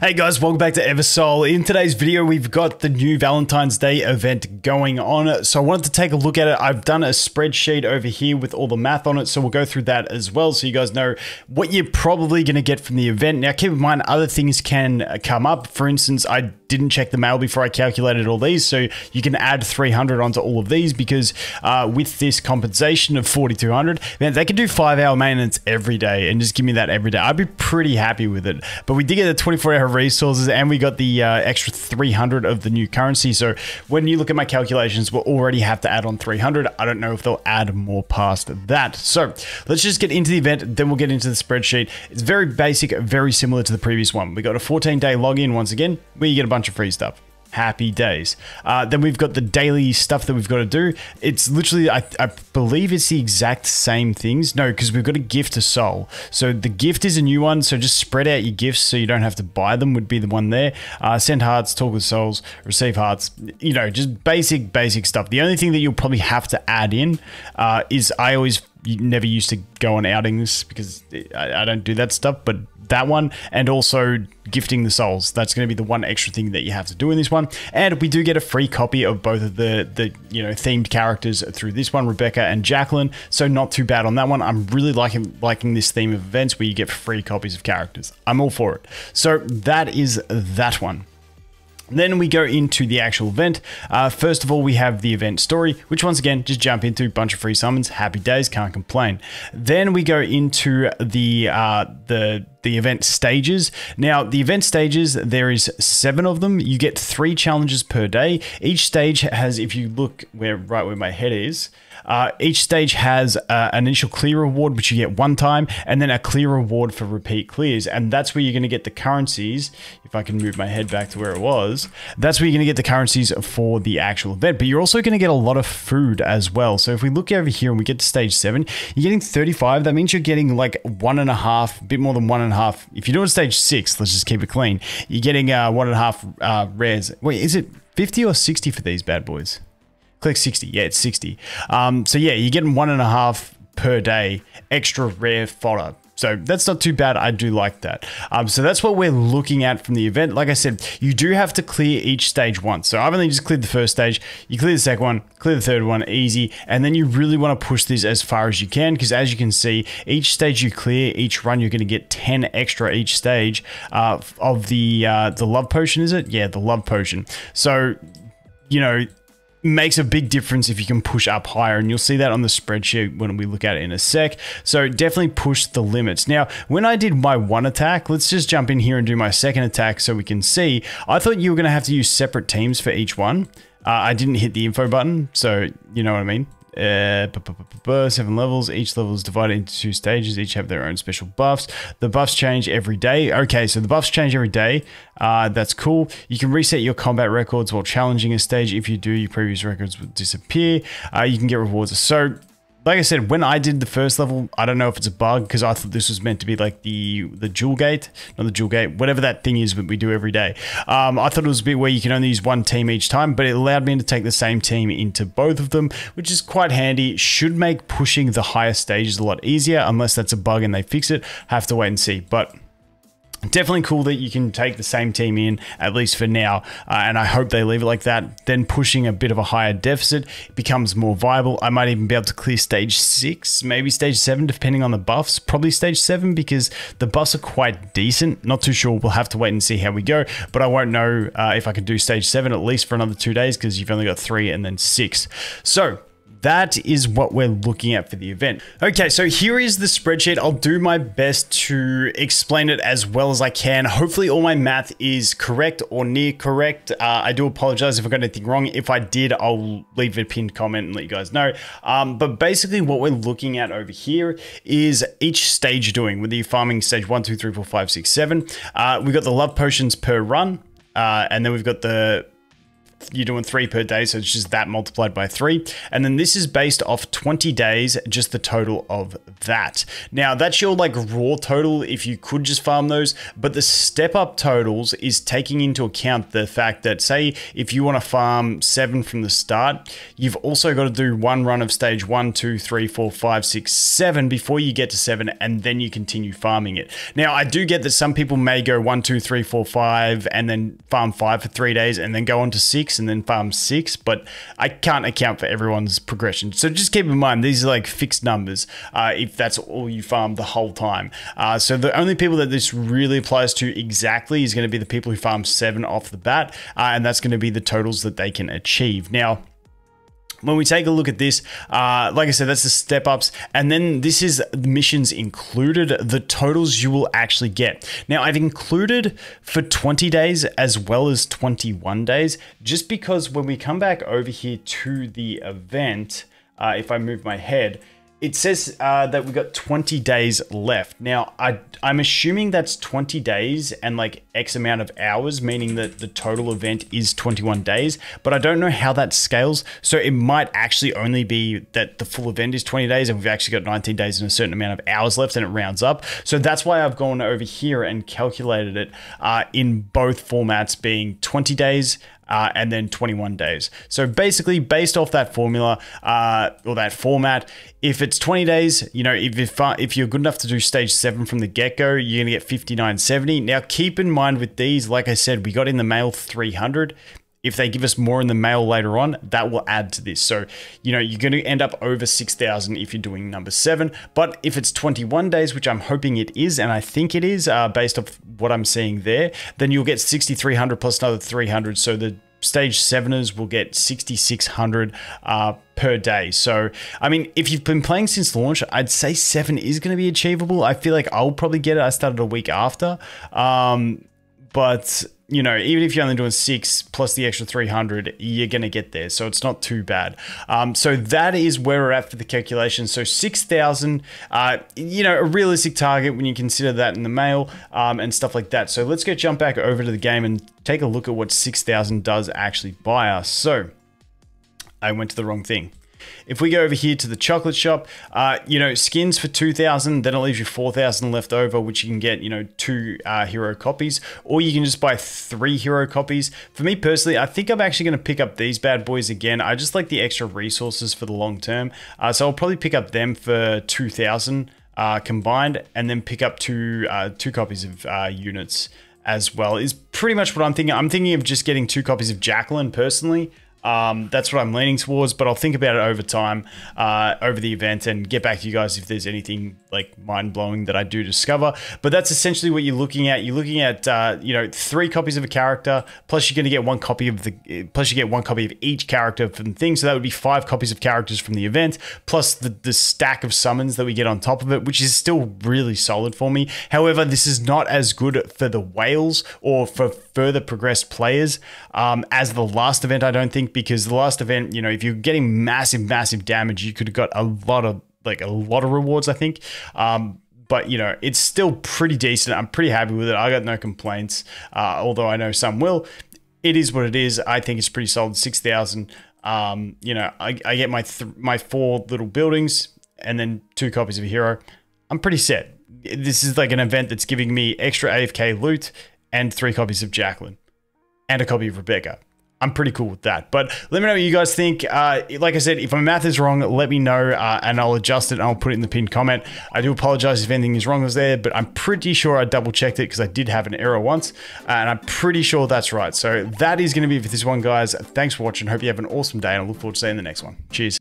Hey guys, welcome back to Eversoul. In today's video, we've got the new Valentine's Day event going on. So I wanted to take a look at it. I've done a spreadsheet over here with all the math on it. So we'll go through that as well. So you guys know what you're probably going to get from the event. Now keep in mind, other things can come up. For instance, I didn't check the mail before I calculated all these. So you can add 300 onto all of these because uh, with this compensation of 4,200, man, they can do five hour maintenance every day and just give me that every day. I'd be pretty happy with it. But we did get the 24 hour resources and we got the uh, extra 300 of the new currency. So when you look at my calculations, we'll already have to add on 300. I don't know if they'll add more past that. So let's just get into the event. Then we'll get into the spreadsheet. It's very basic, very similar to the previous one. We got a 14 day login once again, where you get a bunch bunch of free stuff. Happy days. Uh, then we've got the daily stuff that we've got to do. It's literally, I, I believe it's the exact same things. No, because we've got a gift to soul. So the gift is a new one. So just spread out your gifts so you don't have to buy them, would be the one there. Uh, send hearts, talk with souls, receive hearts. You know, just basic, basic stuff. The only thing that you'll probably have to add in uh, is I always never used to go on outings because I, I don't do that stuff, but that one, and also gifting the souls. That's going to be the one extra thing that you have to do in this one. And we do get a free copy of both of the the you know themed characters through this one, Rebecca and Jacqueline. So not too bad on that one. I'm really liking liking this theme of events where you get free copies of characters. I'm all for it. So that is that one. Then we go into the actual event. Uh, first of all, we have the event story, which once again, just jump into, a bunch of free summons, happy days, can't complain. Then we go into the uh, the the event stages. Now, the event stages, there is seven of them. You get three challenges per day. Each stage has, if you look where right where my head is, uh, each stage has uh, an initial clear reward, which you get one time, and then a clear reward for repeat clears. And that's where you're going to get the currencies. If I can move my head back to where it was, that's where you're going to get the currencies for the actual event. But you're also going to get a lot of food as well. So if we look over here and we get to stage seven, you're getting 35. That means you're getting like one and a half, a bit more than one and half. If you're doing stage six, let's just keep it clean. You're getting uh, one and a half uh, rares. Wait, is it 50 or 60 for these bad boys? Click 60. Yeah, it's 60. Um, so yeah, you're getting one and a half per day extra rare fodder. So that's not too bad. I do like that. Um, so that's what we're looking at from the event. Like I said, you do have to clear each stage once. So I've only just cleared the first stage. You clear the second one, clear the third one, easy. And then you really want to push this as far as you can because as you can see, each stage you clear, each run, you're going to get 10 extra each stage uh, of the, uh, the love potion, is it? Yeah, the love potion. So, you know, makes a big difference if you can push up higher and you'll see that on the spreadsheet when we look at it in a sec. So definitely push the limits. Now when I did my one attack let's just jump in here and do my second attack so we can see. I thought you were going to have to use separate teams for each one. Uh, I didn't hit the info button so you know what I mean uh, seven levels. Each level is divided into two stages. Each have their own special buffs. The buffs change every day. Okay, so the buffs change every day. Uh, that's cool. You can reset your combat records while challenging a stage. If you do, your previous records will disappear. Uh, you can get rewards. So like I said, when I did the first level, I don't know if it's a bug because I thought this was meant to be like the the jewel gate, not the jewel gate, whatever that thing is that we do every day. Um, I thought it was a bit where you can only use one team each time, but it allowed me to take the same team into both of them, which is quite handy. Should make pushing the higher stages a lot easier, unless that's a bug and they fix it. Have to wait and see, but. Definitely cool that you can take the same team in, at least for now, uh, and I hope they leave it like that. Then pushing a bit of a higher deficit becomes more viable. I might even be able to clear stage 6, maybe stage 7, depending on the buffs. Probably stage 7 because the buffs are quite decent. Not too sure. We'll have to wait and see how we go, but I won't know uh, if I can do stage 7 at least for another two days because you've only got 3 and then 6. So that is what we're looking at for the event. Okay, so here is the spreadsheet. I'll do my best to explain it as well as I can. Hopefully all my math is correct or near correct. Uh, I do apologize if I got anything wrong. If I did, I'll leave a pinned comment and let you guys know. Um, but basically what we're looking at over here is each stage doing with the farming stage one, two, three, four, five, six, seven. Uh, we've got the love potions per run. Uh, and then we've got the you're doing three per day, so it's just that multiplied by three. And then this is based off 20 days, just the total of that. Now that's your like raw total if you could just farm those, but the step up totals is taking into account the fact that say if you want to farm seven from the start, you've also got to do one run of stage one, two, three, four, five, six, seven before you get to seven, and then you continue farming it. Now I do get that some people may go one, two, three, four, five, and then farm five for three days, and then go on to six, and then farm six. But I can't account for everyone's progression, so just keep in mind these are like fixed numbers. Uh, if that's all you farm the whole time. Uh, so the only people that this really applies to exactly is going to be the people who farm seven off the bat, uh, and that's going to be the totals that they can achieve. Now when we take a look at this, uh, like I said, that's the step ups. And then this is the missions included, the totals you will actually get. Now, I've included for 20 days as well as 21 days, just because when we come back over here to the event, uh, if I move my head, it says uh, that we got 20 days left. Now, I, I'm assuming that's 20 days and like X amount of hours, meaning that the total event is 21 days, but I don't know how that scales. So it might actually only be that the full event is 20 days and we've actually got 19 days and a certain amount of hours left and it rounds up. So that's why I've gone over here and calculated it uh, in both formats being 20 days uh, and then 21 days. So basically, based off that formula uh, or that format, if it's 20 days, you know, if if, uh, if you're good enough to do stage seven from the get go, you're gonna get 59.70. Now, keep in mind with these, like I said, we got in the mail 300 if they give us more in the mail later on, that will add to this. So, you know, you're going to end up over 6,000 if you're doing number seven. But if it's 21 days, which I'm hoping it is, and I think it is uh, based off what I'm seeing there, then you'll get 6,300 plus another 300. So the stage seveners will get 6,600 uh, per day. So, I mean, if you've been playing since launch, I'd say seven is going to be achievable. I feel like I'll probably get it. I started a week after. Um, but you know, even if you're only doing six plus the extra 300, you're going to get there. So it's not too bad. Um, so that is where we're at for the calculation. So 6,000, uh, you know, a realistic target when you consider that in the mail um, and stuff like that. So let's go jump back over to the game and take a look at what 6,000 does actually buy us. So I went to the wrong thing. If we go over here to the chocolate shop, uh, you know, skins for 2,000, then it leaves you 4,000 left over, which you can get, you know, two uh, hero copies, or you can just buy three hero copies. For me personally, I think I'm actually going to pick up these bad boys again. I just like the extra resources for the long term. Uh, so I'll probably pick up them for 2,000 uh, combined, and then pick up two, uh, two copies of uh, units as well is pretty much what I'm thinking. I'm thinking of just getting two copies of Jacqueline personally. Um, that's what I'm leaning towards, but I'll think about it over time, uh, over the event, and get back to you guys if there's anything like mind blowing that I do discover. But that's essentially what you're looking at. You're looking at uh, you know three copies of a character, plus you're going to get one copy of the, plus you get one copy of each character from the thing. So that would be five copies of characters from the event, plus the the stack of summons that we get on top of it, which is still really solid for me. However, this is not as good for the whales or for further progressed players um, as the last event. I don't think because the last event, you know, if you're getting massive, massive damage, you could have got a lot of like a lot of rewards, I think. Um, but you know, it's still pretty decent. I'm pretty happy with it. I got no complaints, uh, although I know some will. It is what it is. I think it's pretty solid. Six thousand. Um, you know, I, I get my my four little buildings and then two copies of a hero. I'm pretty set. This is like an event that's giving me extra AFK loot and three copies of Jacqueline and a copy of Rebecca. I'm pretty cool with that. But let me know what you guys think. Uh, like I said, if my math is wrong, let me know uh, and I'll adjust it and I'll put it in the pinned comment. I do apologize if anything is wrong was there, but I'm pretty sure I double checked it because I did have an error once uh, and I'm pretty sure that's right. So that is going to be for this one, guys. Thanks for watching. Hope you have an awesome day and I look forward to seeing the next one. Cheers.